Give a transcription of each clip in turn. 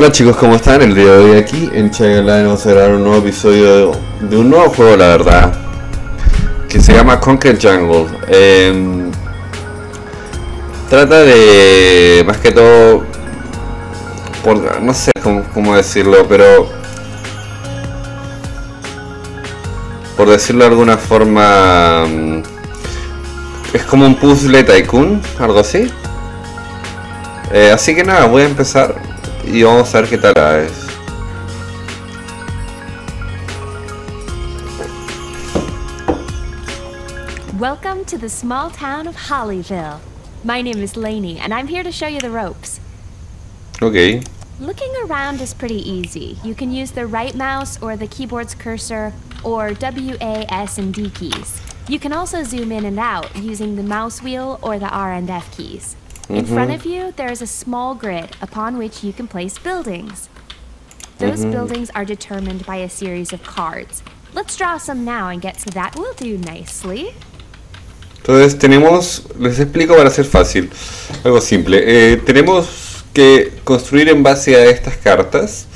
Hola chicos, ¿cómo están? El día de hoy aquí en Chagalain vamos a grabar un nuevo episodio de un nuevo juego, la verdad, que se llama Conquer Jungle. Em, trata de, más que todo, por, no sé cómo, cómo decirlo, pero por decirlo de alguna forma, mm, es como un puzzle tycoon, algo así. Eh, así que nada, voy a empezar y vamos a ver qué tal es. Welcome to the small town of Hollyville. My name is Lainey, and I'm here to show you the ropes. Ok. Looking around is pretty easy. You can use the right mouse or the keyboard's cursor, or W, A, S, and D keys. You can also zoom in and out using the mouse wheel or the R and F keys. In front of you, there is a small grid upon which you can place buildings. Those buildings are determined by a series of cards. Let's draw some now and get to that will do nicely. Entonces tenemos, les explico para ser fácil, algo simple. Eh, tenemos que construir en base a estas cartas.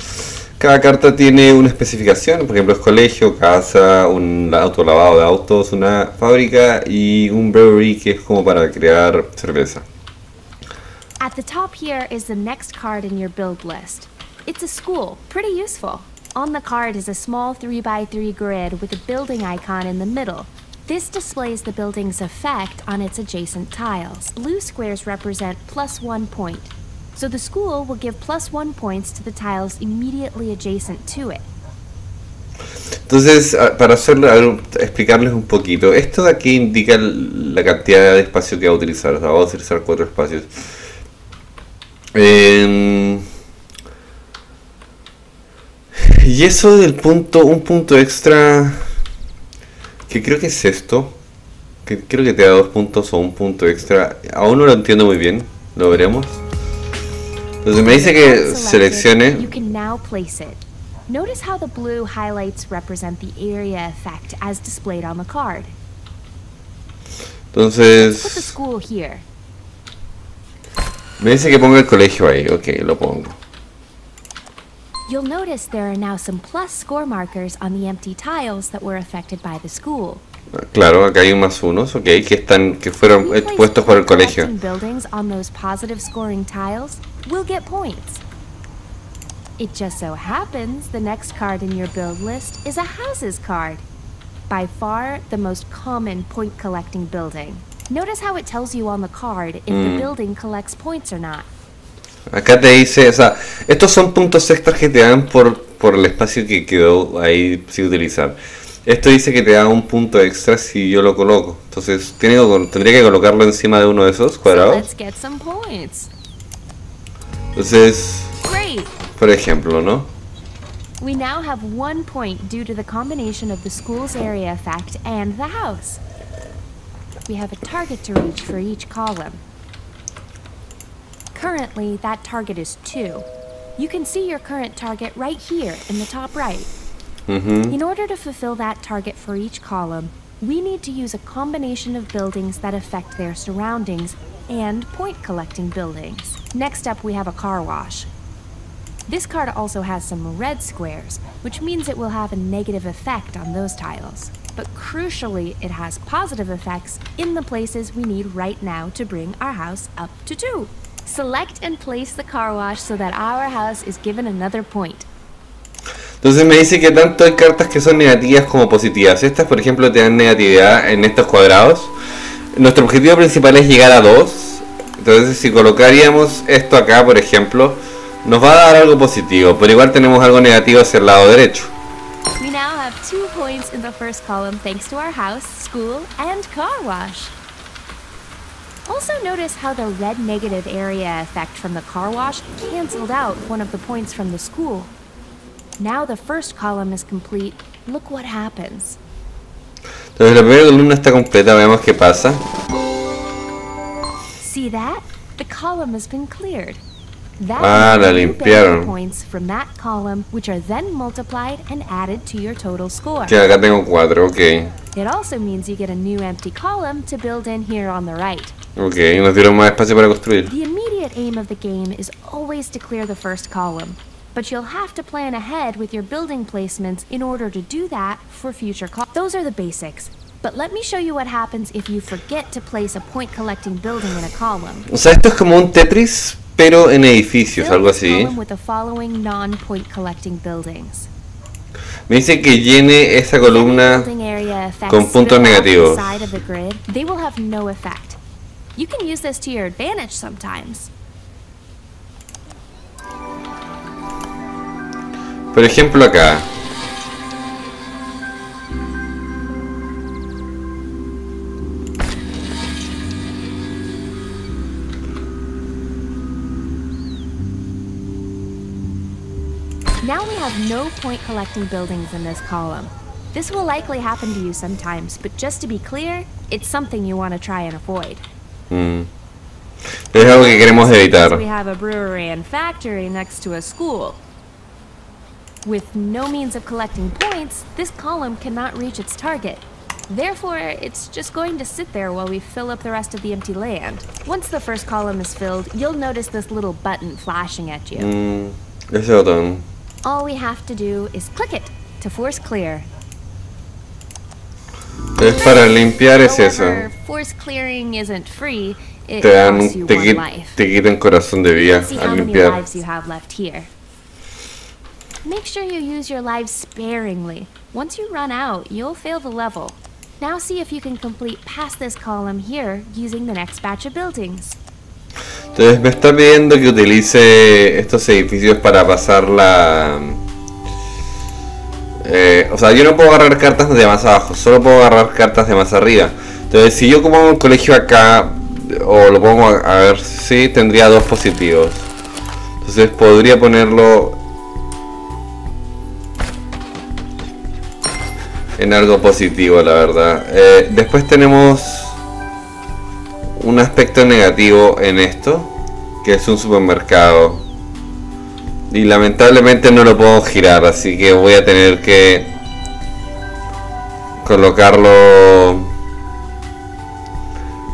Cada carta tiene una especificación, por ejemplo es colegio, casa, un auto lavado de autos, una fábrica y un brewery que es como para crear cerveza. At the top here is the next card in your build list. It's a school, pretty useful. On the card is a small 3x3 grid with a building icon in the middle. This displays the building's effect on its adjacent tiles. Blue squares represent plus one point. So the school will give plus one points to the tiles immediately adjacent to it. Entonces, a- para hacerlo, explicarles un poquito, esto de aquí indica la cantidad de espacio que va a utilizar, o sea, vamos a utilizar cuatro espacios. Em, y eso del punto, un punto extra, que creo que es esto, que creo que te da dos puntos o un punto extra, aún no lo entiendo muy bien, lo veremos. Entonces me dice que seleccione. Notice how the blue highlights represent the area effect as displayed on the card. Put the Entonces, school here. Me dice que ponga el colegio ahí. Ok, lo pongo. You'll notice there are now some plus score markers on the empty tiles that were affected by the school. Claro, acá hay un más unos, ok, que están, que fueron puestos por el colegio. buildings on those positive scoring tiles, we'll get points. It just so happens the next card in your build list is a houses card. By far the most common point collecting building. Notice how it tells you on the card if the building collects points or not. Acá te dice, o sea, estos son puntos extras que te dan por, por el espacio que quedó ahí sin utilizar. Esto dice que te da un punto extra si yo lo coloco. Entonces, tiene tendría que colocarlo encima de uno de esos So cuadrados. let's get some points. Entonces, Great! por ejemplo, ¿no? We now have one point due to the combination of the school's area effect and the house. We have a target to reach for each column. Currently, that target is 2. You can see your current target right here in the top right. Ujú. In order to fulfill that target for each column, we need to use a combination of buildings that affect their surroundings and point collecting buildings. Next up, we have a car wash. This card also has some red squares, which means it will have a negative effect on those tiles. But crucially, it has positive effects in the places we need right now to bring our house up to 2. Select and place the car wash so that our house is given another point. Entonces me dice que tanto hay cartas que son negativas como positivas. Estas, por ejemplo, te dan negatividad en estos cuadrados. Nuestro objetivo principal es llegar a 2. Entonces, si colocaríamos esto acá, por ejemplo, nos va a dar algo positivo, pero igual tenemos algo negativo hacia el lado derecho. Points in the first column thanks to our house, school, and car wash. Also notice how the red negative area effect from the car wash canceled out one of the points from the school. Now the first column is complete. Look what happens. Entonces, la primera columna está completa, veamos qué pasa. See that? The column has been cleared. That Ah, la limpiaron. points from that column, which are then multiplied and added to your total score. Que acá tengo 4, ok. It also means you get a new empty column to build in here on the right. Ok, nos dieron más espacio para construir. The immediate aim of the game is always to clear the first column. But you'll have to plan ahead with your building placements in order to do that for future columns. Those are the basics. But let me show you what happens if you forget to place a point collecting building in a column. O sea, esto es como un Tetris, pero en edificios, algo así. Me dice que llene esa columna con puntos negativos. side of the Now we have no point collecting buildings in this column. This will likely happen to you sometimes, but just to be clear, it's something you want to try and avoid. Mm. Es algo que queremos evitar. We have a brewery and factory next to a school. With no means of collecting points, this column cannot reach its target. Therefore, it's just going to sit there while we fill up the rest of the empty land. Once the first column is filled, you'll notice this little button flashing at you. Mm, ese botón. All we have to do is click it to force clear. Es para limpiar es eso. Force clearing isn't free. It Te dan, costs you te, one life. te quitan corazón de vida See al how many limpiar. lives you have left here. Make sure you use your lives sparingly. Once you run out, you'll fail the level. Now see if you can complete past this column here using the next batch of buildings. Entonces me está pidiendo que utilice estos edificios para pasar la... eh, o sea, yo no puedo agarrar cartas de más abajo, solo puedo agarrar cartas de más arriba. Entonces si yo como un colegio acá, o lo pongo a, ver si tendría dos positivos. Entonces podría ponerlo en algo positivo, la verdad. Eh, después tenemos un aspecto negativo en esto, que es un supermercado. Y lamentablemente no lo puedo girar, así que voy a tener que colocarlo.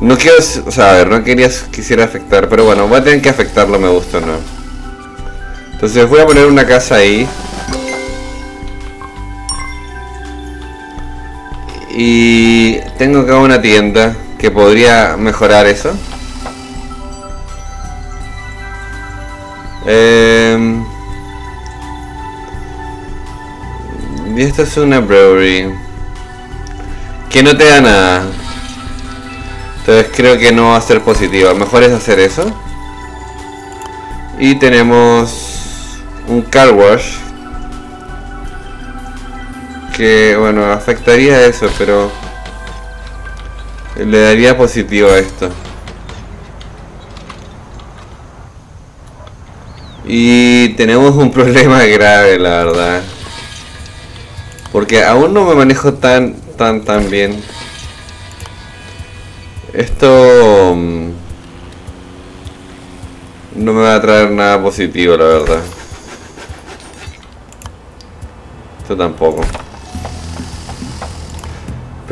No quiero, ver, no quería, quisiera afectar, pero bueno, voy a tener que afectarlo, me gusta o no. Entonces voy a poner una casa ahí. Y tengo acá una tienda que podría mejorar eso. Em, y esto es una brewery que no te da nada. Entonces creo que no va a ser positiva. Mejor es hacer eso. Y tenemos un car wash que bueno afectaría eso pero le daría positivo a esto. Y tenemos un problema grave la verdad. Porque aún no me manejo tan tan tan bien. Esto mm, no me va a traer nada positivo la verdad. Esto tampoco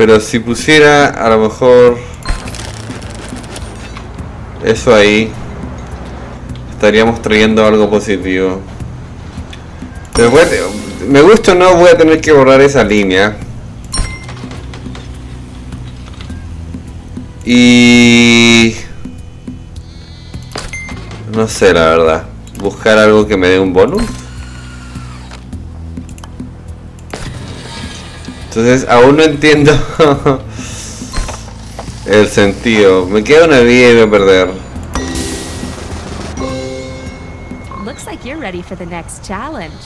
pero si pusiera a lo mejor eso ahí, estaríamos trayendo algo positivo. Me gusta o no, voy a tener que borrar esa línea. Y... No sé la verdad. Buscar algo que me dé un bonus. Entonces aún no entiendo el sentido. Me queda una vida y voy a perder. Looks like you're ready for the next challenge.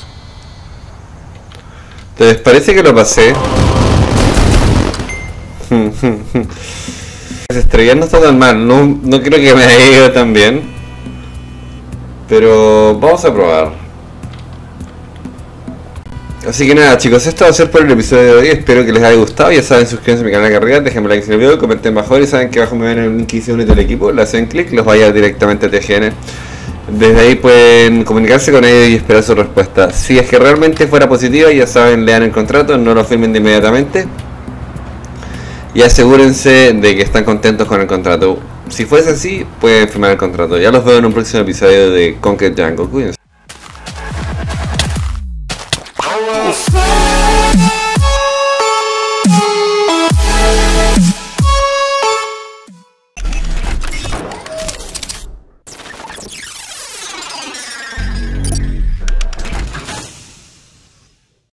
Entonces parece que lo pasé. Estrellar no está tan mal. No, no creo que me haya ido tan bien. Pero vamos a probar. Así que nada chicos, esto va a ser por el episodio de hoy, espero que les haya gustado, ya saben suscríbanse a mi canal de carrera, déjenme like en el video, comenten mejor y saben que abajo me ven el link que unirte al equipo, le hacen clic, los vaya directamente a TGN. Desde ahí pueden comunicarse con ellos y esperar su respuesta. Si es que realmente fuera positiva, ya saben, lean el contrato, no lo firmen de inmediatamente. Y asegúrense de que están contentos con el contrato. si fuese así, pueden firmar el contrato. Ya los veo en un próximo episodio de Conquer Jungle. Cuídense.